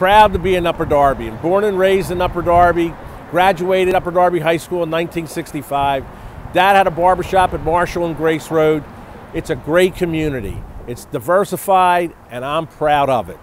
proud to be in Upper Darby. And born and raised in Upper Darby, graduated Upper Darby High School in 1965. Dad had a barbershop at Marshall and Grace Road. It's a great community. It's diversified, and I'm proud of it.